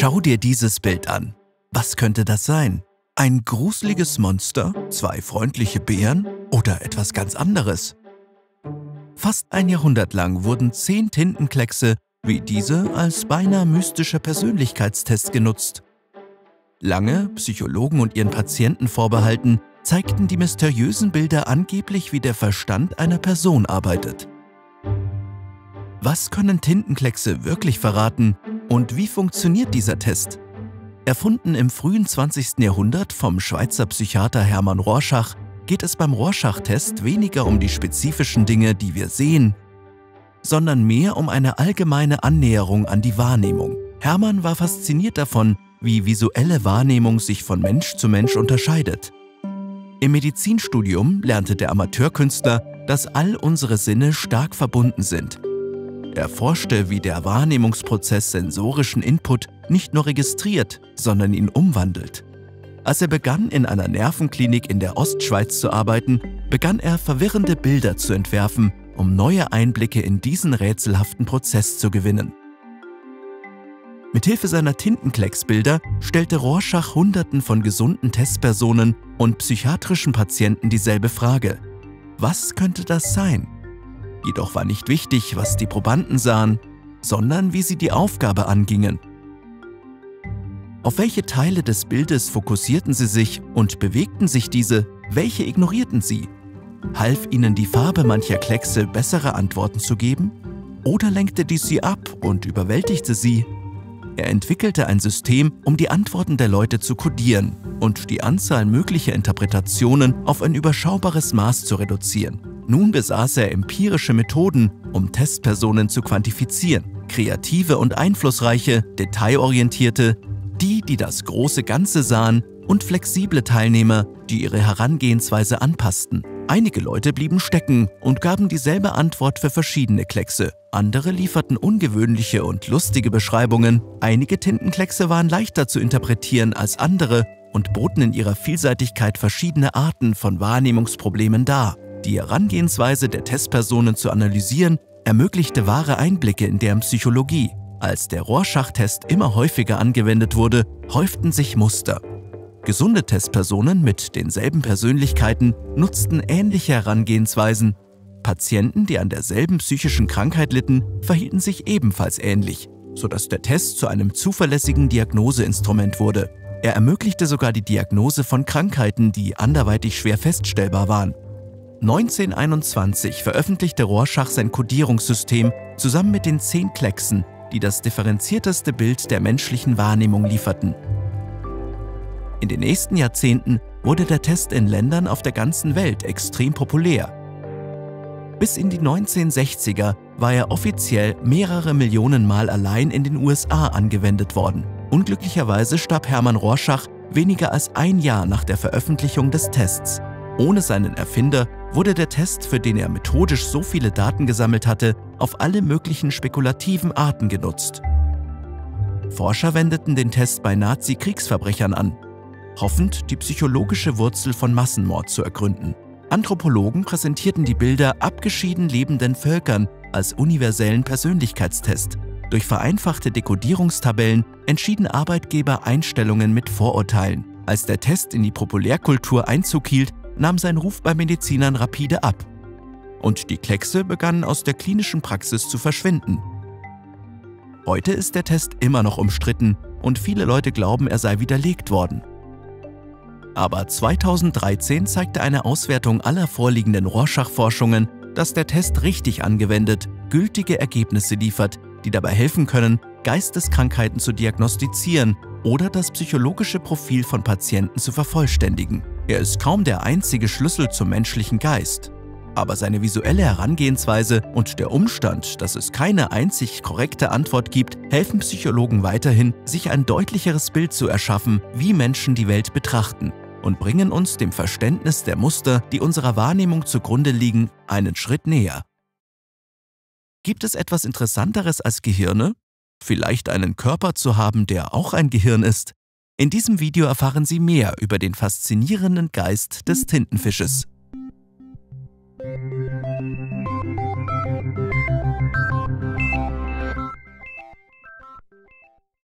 Schau dir dieses Bild an. Was könnte das sein? Ein gruseliges Monster, zwei freundliche Bären oder etwas ganz anderes? Fast ein Jahrhundert lang wurden zehn Tintenkleckse wie diese als beinahe mystischer Persönlichkeitstest genutzt. Lange, Psychologen und ihren Patienten vorbehalten, zeigten die mysteriösen Bilder angeblich, wie der Verstand einer Person arbeitet. Was können Tintenkleckse wirklich verraten und wie funktioniert dieser Test? Erfunden im frühen 20. Jahrhundert vom Schweizer Psychiater Hermann Rorschach, geht es beim Rorschach-Test weniger um die spezifischen Dinge, die wir sehen, sondern mehr um eine allgemeine Annäherung an die Wahrnehmung. Hermann war fasziniert davon, wie visuelle Wahrnehmung sich von Mensch zu Mensch unterscheidet. Im Medizinstudium lernte der Amateurkünstler, dass all unsere Sinne stark verbunden sind. Er forschte, wie der Wahrnehmungsprozess sensorischen Input nicht nur registriert, sondern ihn umwandelt. Als er begann, in einer Nervenklinik in der Ostschweiz zu arbeiten, begann er verwirrende Bilder zu entwerfen, um neue Einblicke in diesen rätselhaften Prozess zu gewinnen. Mithilfe seiner Tintenklecksbilder stellte Rorschach Hunderten von gesunden Testpersonen und psychiatrischen Patienten dieselbe Frage. Was könnte das sein? Jedoch war nicht wichtig, was die Probanden sahen, sondern wie sie die Aufgabe angingen. Auf welche Teile des Bildes fokussierten sie sich und bewegten sich diese, welche ignorierten sie? Half ihnen die Farbe mancher Kleckse bessere Antworten zu geben? Oder lenkte dies sie ab und überwältigte sie? Er entwickelte ein System, um die Antworten der Leute zu kodieren und die Anzahl möglicher Interpretationen auf ein überschaubares Maß zu reduzieren. Nun besaß er empirische Methoden, um Testpersonen zu quantifizieren. Kreative und einflussreiche, detailorientierte, die, die das große Ganze sahen und flexible Teilnehmer, die ihre Herangehensweise anpassten. Einige Leute blieben stecken und gaben dieselbe Antwort für verschiedene Kleckse. Andere lieferten ungewöhnliche und lustige Beschreibungen. Einige Tintenkleckse waren leichter zu interpretieren als andere und boten in ihrer Vielseitigkeit verschiedene Arten von Wahrnehmungsproblemen dar. Die Herangehensweise der Testpersonen zu analysieren ermöglichte wahre Einblicke in deren Psychologie. Als der Rorschach-Test immer häufiger angewendet wurde, häuften sich Muster. Gesunde Testpersonen mit denselben Persönlichkeiten nutzten ähnliche Herangehensweisen. Patienten, die an derselben psychischen Krankheit litten, verhielten sich ebenfalls ähnlich, sodass der Test zu einem zuverlässigen Diagnoseinstrument wurde. Er ermöglichte sogar die Diagnose von Krankheiten, die anderweitig schwer feststellbar waren. 1921 veröffentlichte Rorschach sein Kodierungssystem zusammen mit den zehn Klecksen, die das differenzierteste Bild der menschlichen Wahrnehmung lieferten. In den nächsten Jahrzehnten wurde der Test in Ländern auf der ganzen Welt extrem populär. Bis in die 1960er war er offiziell mehrere Millionen Mal allein in den USA angewendet worden. Unglücklicherweise starb Hermann Rorschach weniger als ein Jahr nach der Veröffentlichung des Tests. Ohne seinen Erfinder wurde der Test, für den er methodisch so viele Daten gesammelt hatte, auf alle möglichen spekulativen Arten genutzt. Forscher wendeten den Test bei Nazi-Kriegsverbrechern an, hoffend die psychologische Wurzel von Massenmord zu ergründen. Anthropologen präsentierten die Bilder abgeschieden lebenden Völkern als universellen Persönlichkeitstest. Durch vereinfachte Dekodierungstabellen entschieden Arbeitgeber Einstellungen mit Vorurteilen. Als der Test in die Populärkultur Einzug hielt, nahm sein Ruf bei Medizinern rapide ab. Und die Kleckse begannen aus der klinischen Praxis zu verschwinden. Heute ist der Test immer noch umstritten und viele Leute glauben, er sei widerlegt worden. Aber 2013 zeigte eine Auswertung aller vorliegenden Rorschach-Forschungen, dass der Test richtig angewendet gültige Ergebnisse liefert, die dabei helfen können, Geisteskrankheiten zu diagnostizieren oder das psychologische Profil von Patienten zu vervollständigen. Er ist kaum der einzige Schlüssel zum menschlichen Geist. Aber seine visuelle Herangehensweise und der Umstand, dass es keine einzig korrekte Antwort gibt, helfen Psychologen weiterhin, sich ein deutlicheres Bild zu erschaffen, wie Menschen die Welt betrachten und bringen uns dem Verständnis der Muster, die unserer Wahrnehmung zugrunde liegen, einen Schritt näher. Gibt es etwas Interessanteres als Gehirne? Vielleicht einen Körper zu haben, der auch ein Gehirn ist? In diesem Video erfahren Sie mehr über den faszinierenden Geist des Tintenfisches.